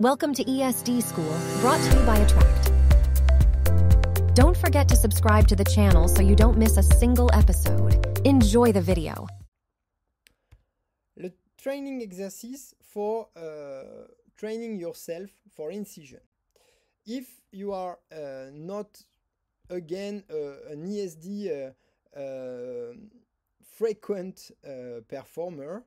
Welcome to ESD School, brought to you by Attract. Don't forget to subscribe to the channel so you don't miss a single episode. Enjoy the video. Le training exercise for uh, training yourself for incision. If you are uh, not again uh, an ESD uh, uh, frequent uh, performer,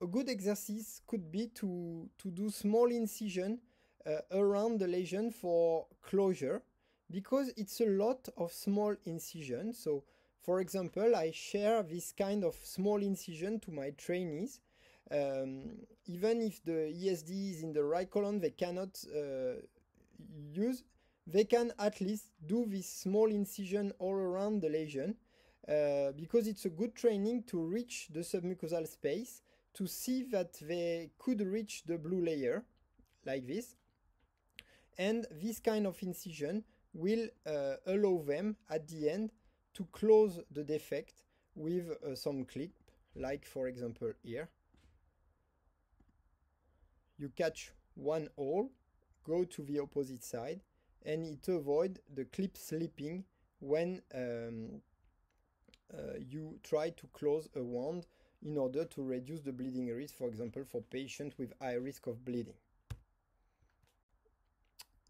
a good exercise could be to, to do small incision uh, around the lesion for closure because it's a lot of small incision. So, for example, I share this kind of small incision to my trainees. Um, even if the ESD is in the right colon, they cannot uh, use, they can at least do this small incision all around the lesion uh, because it's a good training to reach the submucosal space to see that they could reach the blue layer like this. And this kind of incision will uh, allow them at the end to close the defect with uh, some clip like for example here. You catch one hole go to the opposite side and it avoid the clip slipping when um, uh, you try to close a wound in order to reduce the bleeding risk, for example, for patients with high risk of bleeding.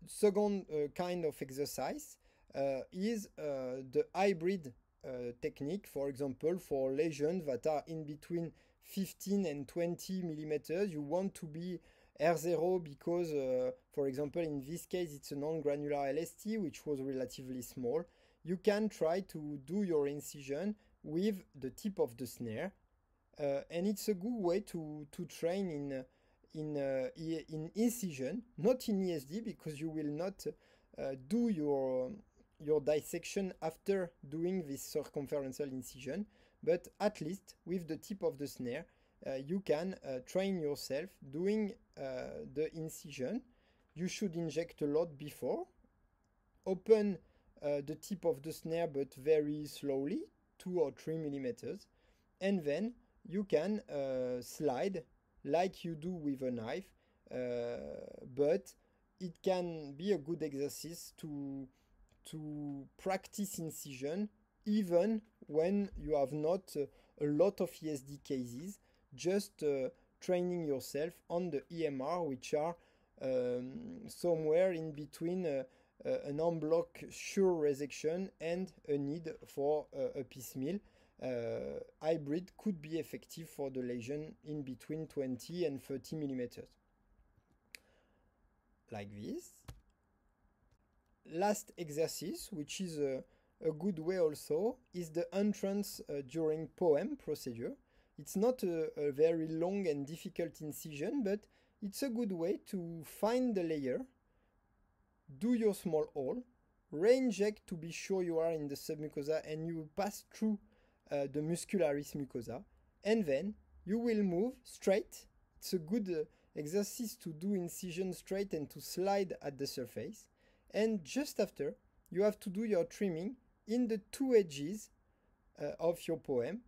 Second uh, kind of exercise uh, is uh, the hybrid uh, technique, for example, for lesions that are in between 15 and 20 millimeters. You want to be R0 because, uh, for example, in this case, it's a non-granular LST, which was relatively small. You can try to do your incision with the tip of the snare and it's a good way to to train in uh, in uh, in incision, not in ESD because you will not uh, do your your dissection after doing this circumferential incision, but at least with the tip of the snare, uh, you can uh, train yourself doing the incision. You should inject a lot before. Open the tip of the snare, but very slowly, two or three millimeters, and then you can uh, slide like you do with a knife, uh, but it can be a good exercise to to practice incision even when you have not uh, a lot of ESD cases, just uh, training yourself on the EMR, which are um, somewhere in between uh, uh, an en bloc sure resection and a need for a piecemeal uh, hybrid could be effective for the lesion in between 20 and 30 millimeters. Like this. Last exercise, which is a, a good way also, is the entrance uh, during POEM procedure. It's not a, a very long and difficult incision, but it's a good way to find the layer, do your small hole, re-inject to be sure you are in the submucosa and you pass through uh, the muscularis mucosa, and then you will move straight. It's a good uh, exercise to do incision straight and to slide at the surface. And just after, you have to do your trimming in the two edges uh, of your POEM,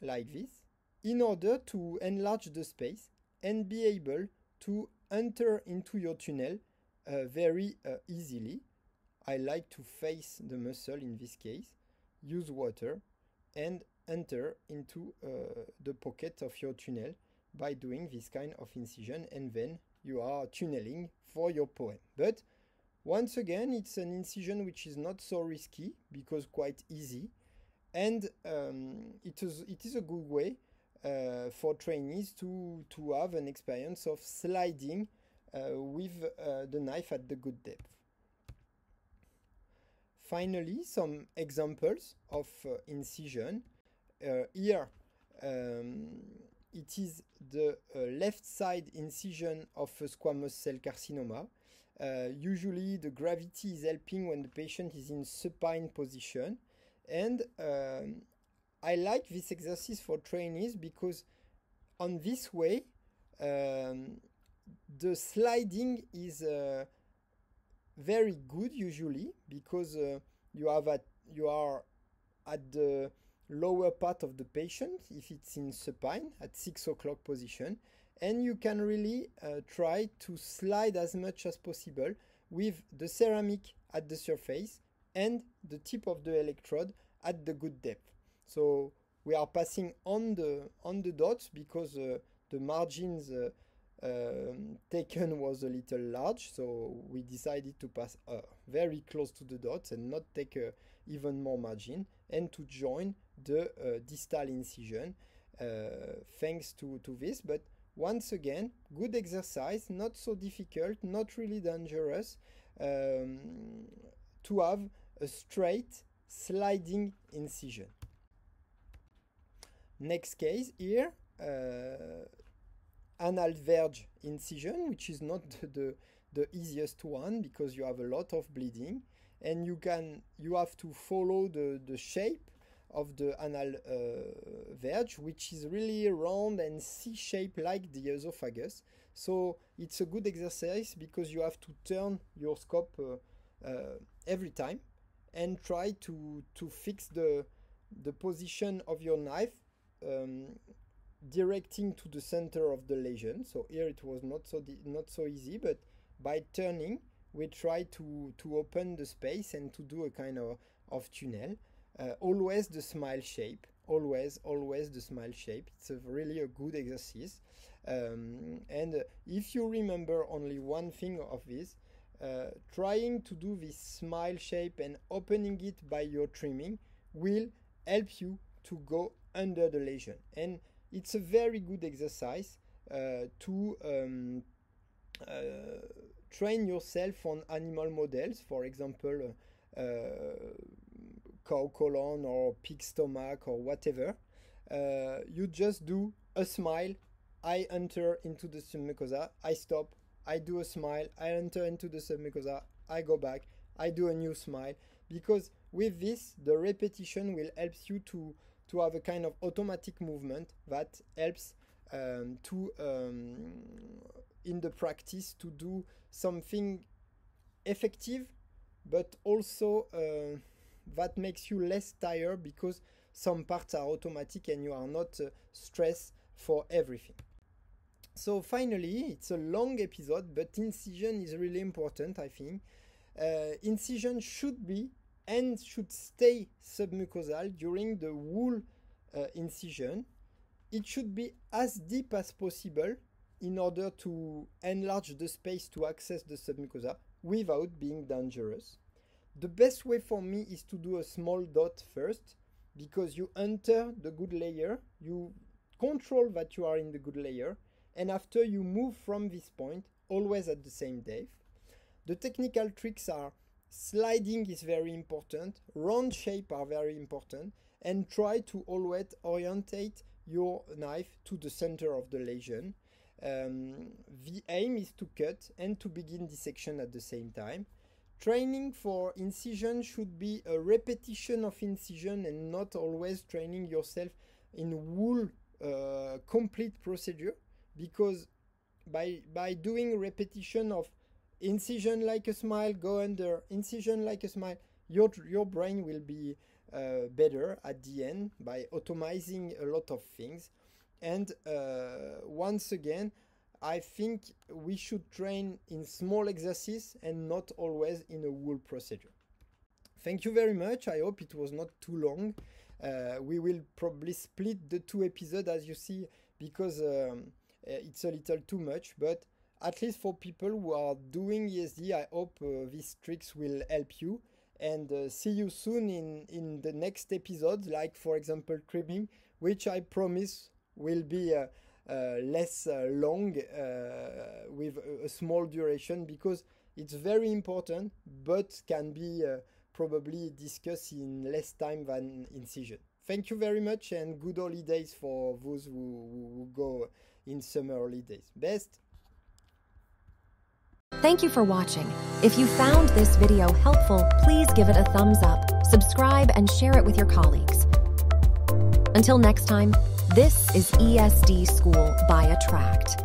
like this, in order to enlarge the space and be able to enter into your tunnel uh, very uh, easily. I like to face the muscle in this case, use water, and enter into uh, the pocket of your tunnel by doing this kind of incision and then you are tunneling for your POEM. But once again, it's an incision which is not so risky because quite easy and um, it, is, it is a good way uh, for trainees to, to have an experience of sliding uh, with uh, the knife at the good depth. Finally, some examples of uh, incision. Uh, here, um, it is the uh, left side incision of a squamous cell carcinoma. Uh, usually, the gravity is helping when the patient is in supine position. And um, I like this exercise for trainees because on this way, um, the sliding is uh, very good usually because uh, you have at you are at the lower part of the patient if it's in supine at six o'clock position and you can really uh, try to slide as much as possible with the ceramic at the surface and the tip of the electrode at the good depth. So we are passing on the on the dots because uh, the margins uh, um, taken was a little large so we decided to pass uh, very close to the dots and not take uh, even more margin and to join the uh, distal incision uh, thanks to, to this. But once again good exercise not so difficult not really dangerous um, to have a straight sliding incision. Next case here uh, anal verge incision, which is not the, the easiest one because you have a lot of bleeding. And you can you have to follow the, the shape of the anal uh, verge which is really round and C-shaped like the esophagus. So it's a good exercise because you have to turn your scope uh, uh, every time and try to to fix the the position of your knife um, directing to the center of the lesion. So here it was not so not so easy, but by turning, we try to to open the space and to do a kind of of tunnel. Uh, always the smile shape. Always, always the smile shape. It's a really a good exercise. Um, and uh, if you remember only one thing of this, uh, trying to do this smile shape and opening it by your trimming will help you to go under the lesion. And it's a very good exercise uh, to um, uh, train yourself on animal models, for example, uh, cow colon or pig stomach or whatever. Uh, you just do a smile. I enter into the submucosa. I stop. I do a smile. I enter into the submucosa. I go back. I do a new smile because with this, the repetition will help you to to have a kind of automatic movement that helps um, to um, in the practice to do something effective but also uh, that makes you less tired because some parts are automatic and you are not uh, stressed for everything. So finally it's a long episode but incision is really important i think. Uh, incision should be and should stay submucosal during the whole uh, incision. It should be as deep as possible in order to enlarge the space to access the submucosa without being dangerous. The best way for me is to do a small dot first because you enter the good layer, you control that you are in the good layer, and after you move from this point, always at the same depth. The technical tricks are sliding is very important, round shape are very important, and try to always orientate your knife to the center of the lesion. Um, the aim is to cut and to begin dissection at the same time. Training for incision should be a repetition of incision and not always training yourself in whole uh, complete procedure because by by doing repetition of incision like a smile go under incision like a smile. Your your brain will be uh, better at the end by automizing a lot of things. And uh, once again i think we should train in small exercises and not always in a whole procedure. Thank you very much. I hope it was not too long. Uh, we will probably split the two episodes as you see because um, it's a little too much but at least for people who are doing ESD, I hope uh, these tricks will help you. And uh, see you soon in, in the next episodes, like for example trimming, which I promise will be uh, less long with a, a, small duration because it's very important, but can be probably discussed in less time than incision. Thank you very much and good holidays for those who, who go in summer holidays. Best! Thank you for watching. If you found this video helpful, please give it a thumbs up, subscribe, and share it with your colleagues. Until next time, this is ESD School by Attract.